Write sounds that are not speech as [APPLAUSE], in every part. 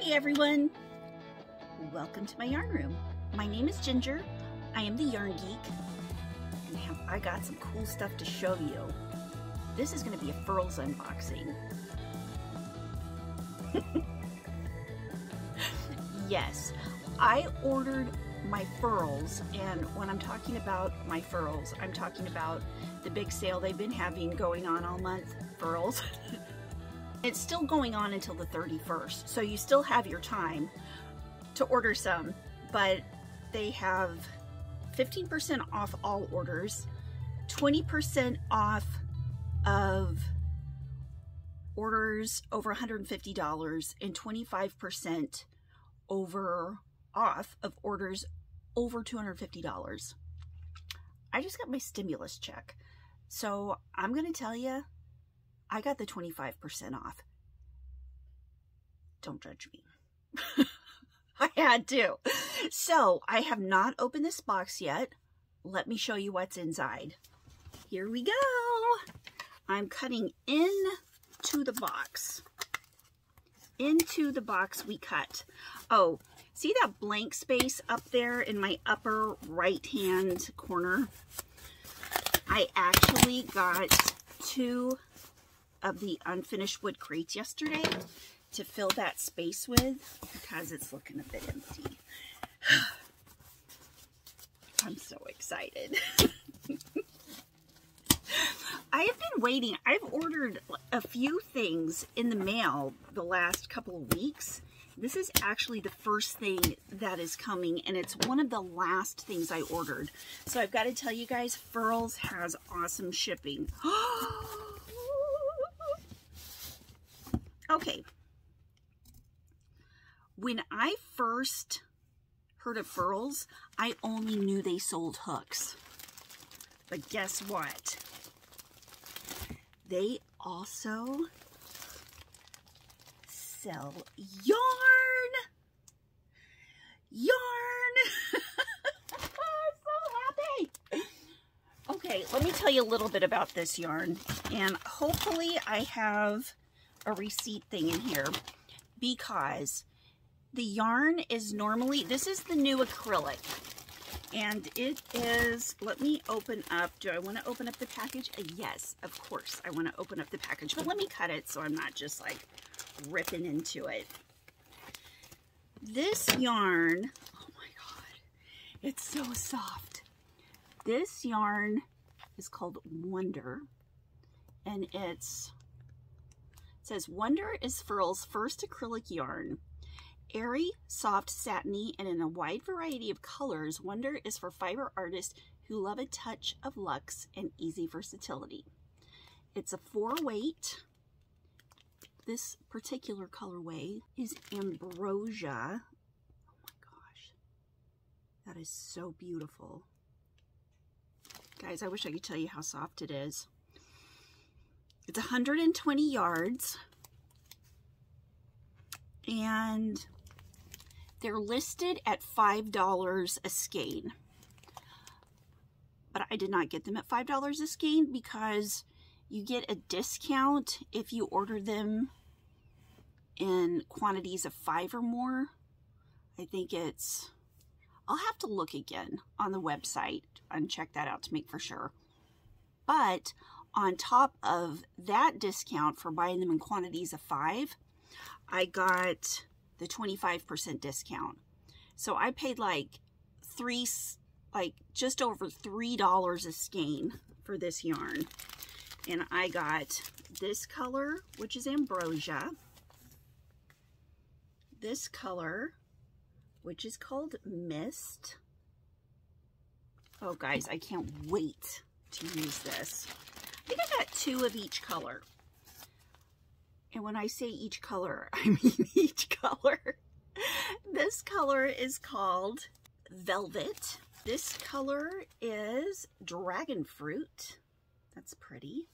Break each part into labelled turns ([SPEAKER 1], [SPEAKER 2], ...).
[SPEAKER 1] Hey everyone! Welcome to my yarn room. My name is Ginger. I am the Yarn Geek. And I got some cool stuff to show you. This is going to be a Furls unboxing. [LAUGHS] yes, I ordered my furls and when I'm talking about my furls, I'm talking about the big sale they've been having going on all month, furls. [LAUGHS] It's still going on until the 31st, so you still have your time to order some, but they have 15% off all orders, 20% off of orders over $150 and 25% over off of orders over $250. I just got my stimulus check. So I'm going to tell you I got the 25% off. Don't judge me. [LAUGHS] I had to. So I have not opened this box yet. Let me show you what's inside. Here we go. I'm cutting into the box. Into the box we cut. Oh, see that blank space up there in my upper right hand corner? I actually got two of the unfinished wood crates yesterday to fill that space with because it's looking a bit empty. [SIGHS] I'm so excited. [LAUGHS] I have been waiting. I've ordered a few things in the mail the last couple of weeks. This is actually the first thing that is coming, and it's one of the last things I ordered. So I've got to tell you guys, Furls has awesome shipping. [GASPS] Oh, Okay. When I first heard of furls, I only knew they sold hooks. But guess what? They also sell yarn. Yarn. [LAUGHS] I'm so happy. Okay, let me tell you a little bit about this yarn. And hopefully I have a receipt thing in here because the yarn is normally, this is the new acrylic. And it is, let me open up, do I want to open up the package? Uh, yes, of course I want to open up the package, but let me cut it so I'm not just like ripping into it. This yarn, oh my god, it's so soft. This yarn is called Wonder, and it's says, Wonder is Furl's first acrylic yarn. Airy, soft, satiny, and in a wide variety of colors, Wonder is for fiber artists who love a touch of luxe and easy versatility. It's a four weight. This particular colorway is Ambrosia. Oh my gosh, that is so beautiful. Guys, I wish I could tell you how soft it is. It's 120 yards. And they're listed at $5 a skein. But I did not get them at $5 a skein because you get a discount if you order them in quantities of five or more. I think it's, I'll have to look again on the website and check that out to make for sure. But on top of that discount for buying them in quantities of five, I got the 25% discount. So I paid like three, like just over $3 a skein for this yarn. And I got this color, which is Ambrosia. This color, which is called Mist. Oh, guys, I can't wait to use this think I got two of each color. And when I say each color, [LAUGHS] I mean each color. [LAUGHS] This color is called Velvet. This color is Dragon Fruit. That's pretty.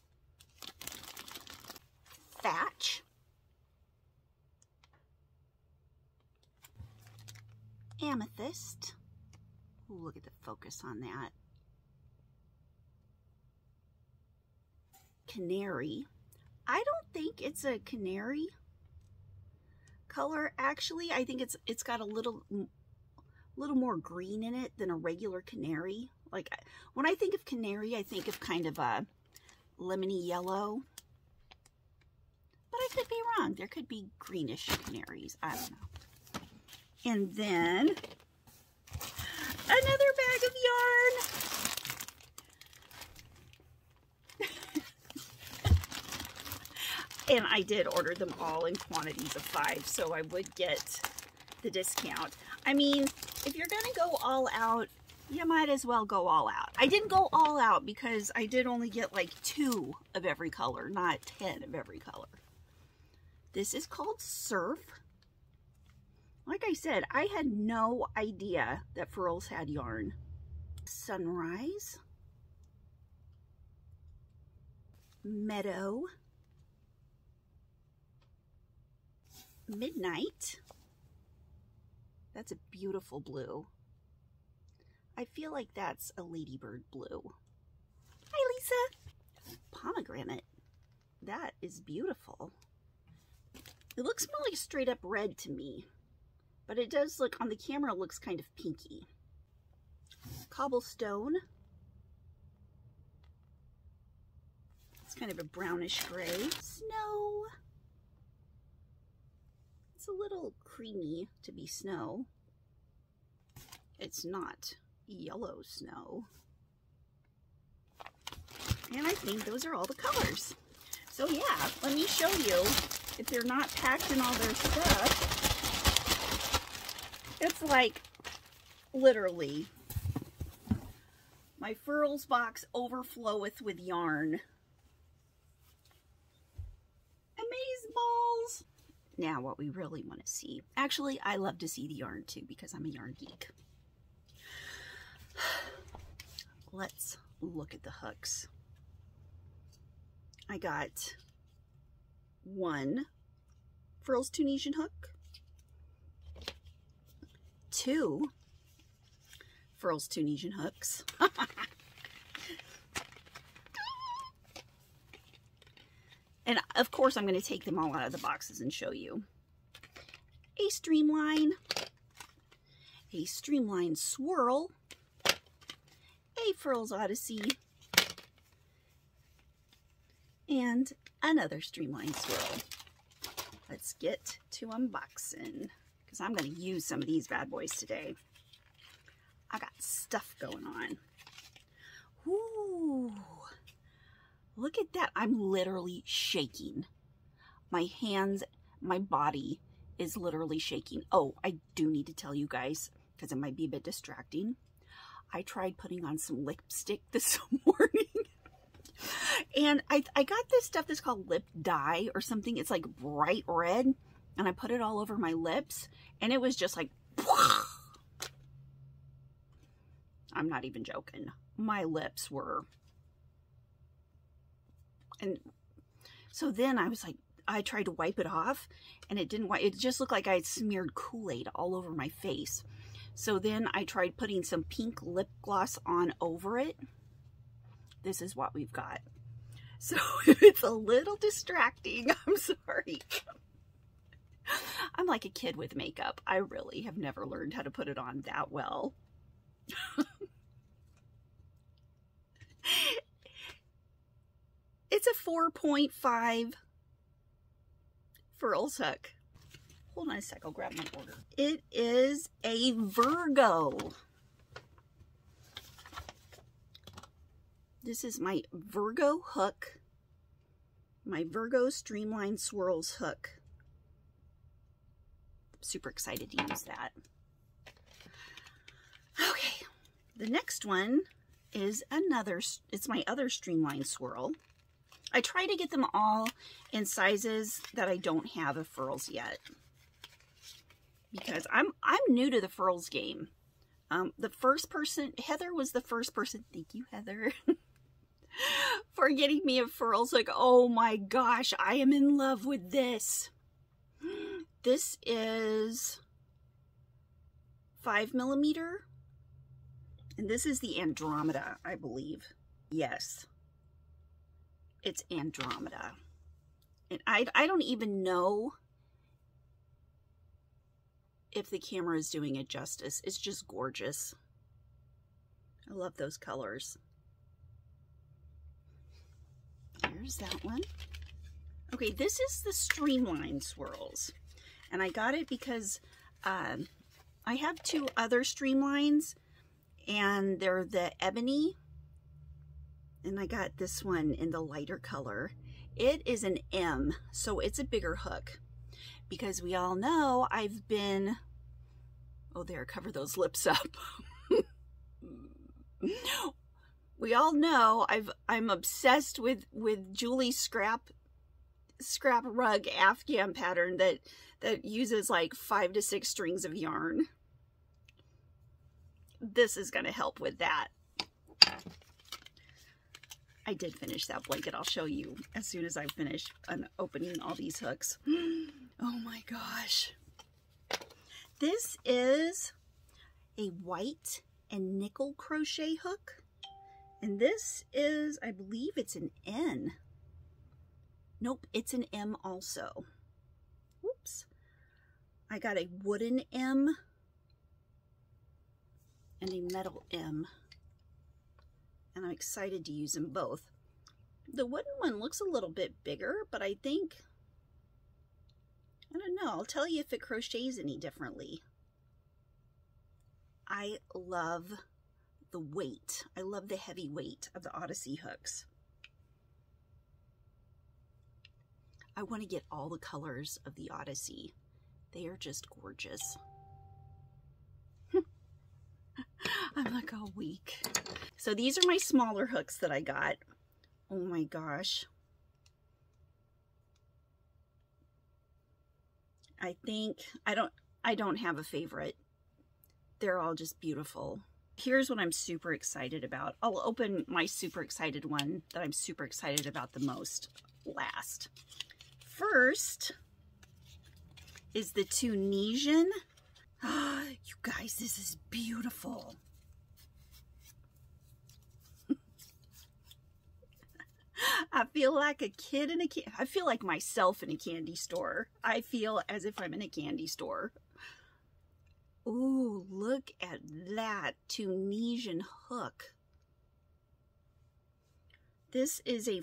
[SPEAKER 1] Thatch. Amethyst. Ooh, look at the focus on that. Canary. I don't think it's a canary color. Actually, I think it's it's got a little little more green in it than a regular canary. Like when I think of canary, I think of kind of a lemony yellow. But I could be wrong. There could be greenish canaries. I don't know. And then another bag of yarn. And I did order them all in quantities of five, so I would get the discount. I mean, if you're going to go all out, you might as well go all out. I didn't go all out because I did only get like two of every color, not 10 of every color. This is called Surf. Like I said, I had no idea that Furls had yarn. Sunrise. Meadow. Midnight. That's a beautiful blue. I feel like that's a ladybird blue. Hi, Lisa. Pomegranate. That is beautiful. It looks more like straight up red to me, but it does look, on the camera, looks kind of pinky. Cobblestone. It's kind of a brownish gray. Snow. It's a little creamy to be snow. It's not yellow snow. And I think those are all the colors. So yeah, let me show you if they're not packed in all their stuff. It's like literally my furls box overfloweth with yarn. Now what we really want to see. Actually, I love to see the yarn too because I'm a yarn geek. [SIGHS] Let's look at the hooks. I got one Furls Tunisian hook, two Furls Tunisian hooks, [LAUGHS] and of course I'm going to take them all out of the boxes and show you. A streamline, a streamline swirl, a Furls Odyssey, and another streamline swirl. Let's get to unboxing because I'm going to use some of these bad boys today. I got stuff going on. Ooh, look at that. I'm literally shaking. My hands, my body is literally shaking. Oh, I do need to tell you guys because it might be a bit distracting. I tried putting on some lipstick [LAUGHS] this morning and I, I got this stuff that's called lip dye or something. It's like bright red. And I put it all over my lips. And it was just like, [LAUGHS] I'm not even joking. My lips were. And so then I was like, I tried to wipe it off and it didn't, it just looked like I had smeared Kool-Aid all over my face. So then I tried putting some pink lip gloss on over it. This is what we've got. So [LAUGHS] it's a little distracting. [LAUGHS] I'm sorry. I'm like a kid with makeup. I really have never learned how to put it on that well. [LAUGHS] it's a 4.5 Furls hook. Hold on a sec, I'll grab my order. It is a Virgo. This is my Virgo hook, my Virgo Streamline Swirls hook. super excited to use that. Okay, the next one is another, it's my other Streamline Swirl. I try to get them all in sizes that I don't have of furls yet. Because I'm I'm new to the furls game. Um, the first person, Heather was the first person, thank you Heather, [LAUGHS] for getting me a furls. Like, oh my gosh, I am in love with this. [GASPS] This is five millimeter. And this is the Andromeda, I believe. Yes. It's Andromeda. And I, I don't even know if the camera is doing it justice. It's just gorgeous. I love those colors. Here's that one. Okay, this is the Streamline Swirls. And I got it because um, I have two other Streamlines and they're the Ebony. And I got this one in the lighter color. It is an M, so it's a bigger hook. Because we all know I've been... Oh, there, cover those lips up. [LAUGHS] we all know I've I'm obsessed with with Julie's scrap scrap rug Afghan pattern that that uses like five to six strings of yarn. This is going to help with that. I did finish that blanket. I'll show you as soon as I finish opening all these hooks. [GASPS] Oh my gosh. This is a white and nickel crochet hook. And this is, I believe it's an N. Nope, it's an M also. Whoops. I got a wooden M and a metal M. And I'm excited to use them both. The wooden one looks a little bit bigger, but I think, I don't know, I'll tell you if it crochets any differently. I love the weight. I love the heavy weight of the Odyssey hooks. I want to get all the colors of the Odyssey. They are just gorgeous. I'm like all weak. So these are my smaller hooks that I got. Oh my gosh. I think, I don't, I don't have a favorite. They're all just beautiful. Here's what I'm super excited about. I'll open my super excited one that I'm super excited about the most last. First is the Tunisian. [GASPS] you guys, this is beautiful. [LAUGHS] I feel like a kid in a I feel like myself in a candy store. I feel as if I'm in a candy store. Ooh, look at that Tunisian hook. This is a,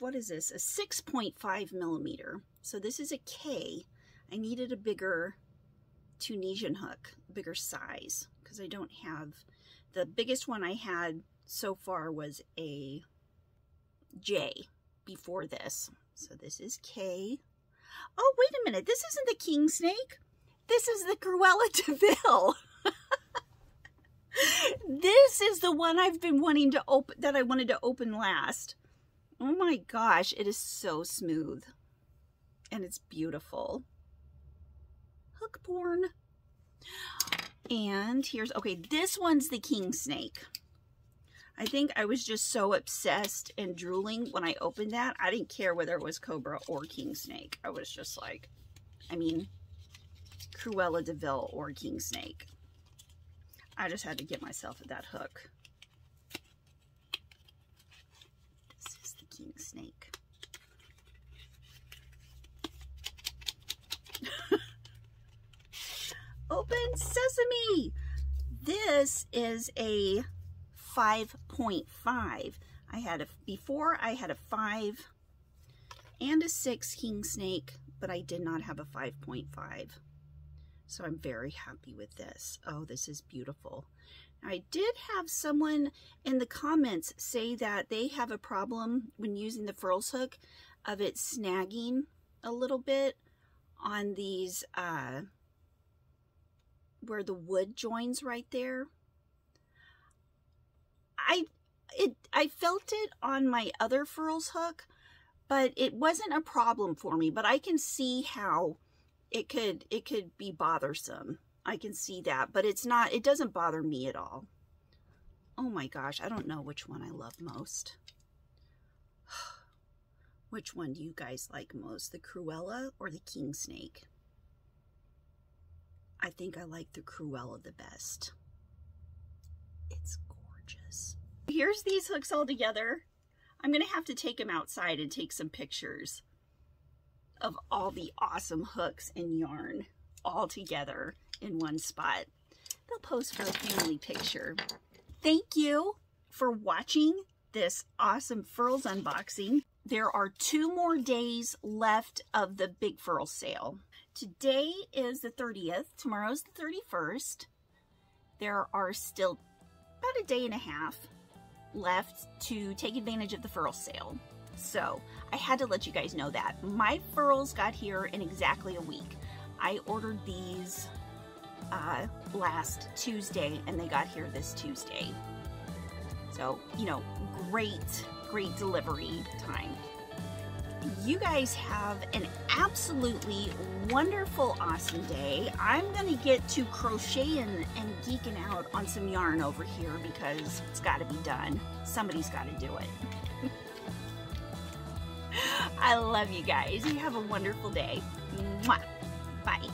[SPEAKER 1] what is this? A 6.5 millimeter. So this is a K. I needed a bigger Tunisian hook, bigger size, because I don't have, the biggest one I had so far was a J before this. So this is K. Oh, wait a minute. This isn't the king snake. This is the Cruella de Vil. [LAUGHS] this is the one I've been wanting to open, that I wanted to open last. Oh my gosh, it is so smooth. And it's beautiful. Hook porn. And here's, okay, this one's the king snake. I think I was just so obsessed and drooling when I opened that. I didn't care whether it was Cobra or King Snake. I was just like, I mean, Cruella de Vil or King Snake. I just had to get myself at that hook. This is the King Snake. Open sesame! This is a 5.5. I had a, before I had a 5 and a 6 king snake, but I did not have a 5.5. So I'm very happy with this. Oh, this is beautiful. I did have someone in the comments say that they have a problem when using the furls hook of it snagging a little bit on these, uh, where the wood joins right there. I it I felt it on my other furls hook, but it wasn't a problem for me. But I can see how it could it could be bothersome. I can see that, but it's not. It doesn't bother me at all. Oh my gosh, I don't know which one I love most. [SIGHS] Which one do you guys like most, the Cruella or the King Snake? I think I like the Cruella the best. It's gorgeous. Here's these hooks all together. I'm going to have to take them outside and take some pictures of all the awesome hooks and yarn all together in one spot. They'll post for a family picture. Thank you for watching this awesome Furls unboxing. There are two more days left of the Big Furl sale. Today is the 30th. Tomorrow's the 31st. There are still about a day and a half left to take advantage of the Furl sale. So I had to let you guys know that. My furls got here in exactly a week. I ordered these uh, last Tuesday and they got here this Tuesday. So, you know, great, great delivery time. You guys have an absolutely wonderful, awesome day. I'm to get to crocheting and geeking out on some yarn over here because it's got to be done. Somebody's got to do it. [LAUGHS] I love you guys. You have a wonderful day. Mwah. Bye.